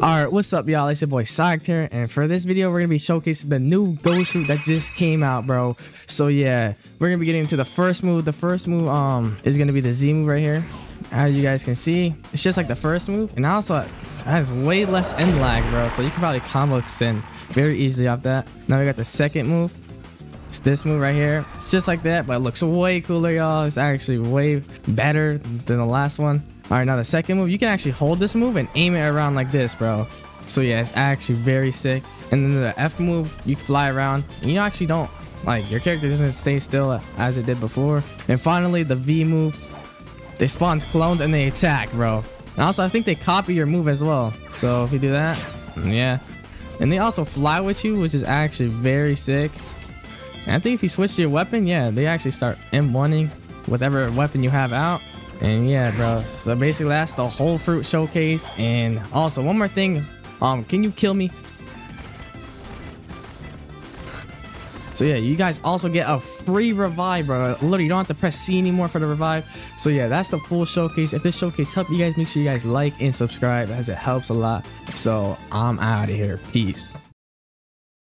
Alright, what's up y'all? It's your boy Sonic here, and for this video, we're gonna be showcasing the new ghost fruit that just came out, bro. So yeah, we're gonna be getting into the first move. The first move um is gonna be the Z move right here. As you guys can see, it's just like the first move, and also it has way less end lag, bro. So you can probably combo extend very easily off that. Now we got the second move. It's this move right here. It's just like that, but it looks way cooler, y'all. It's actually way better than the last one. All right, now the second move, you can actually hold this move and aim it around like this, bro. So yeah, it's actually very sick. And then the F move, you fly around and you actually don't, like your character doesn't stay still as it did before. And finally, the V move, they spawn clones and they attack, bro. And also, I think they copy your move as well. So if you do that, mm, yeah. And they also fly with you, which is actually very sick. And I think if you switch to your weapon, yeah, they actually start M1ing whatever weapon you have out. And yeah, bro. So basically, that's the whole fruit showcase. And also, one more thing. Um, can you kill me? So yeah, you guys also get a free revive, bro. Literally, you don't have to press C anymore for the revive. So yeah, that's the full showcase. If this showcase helped you guys, make sure you guys like and subscribe as it helps a lot. So I'm out of here. Peace.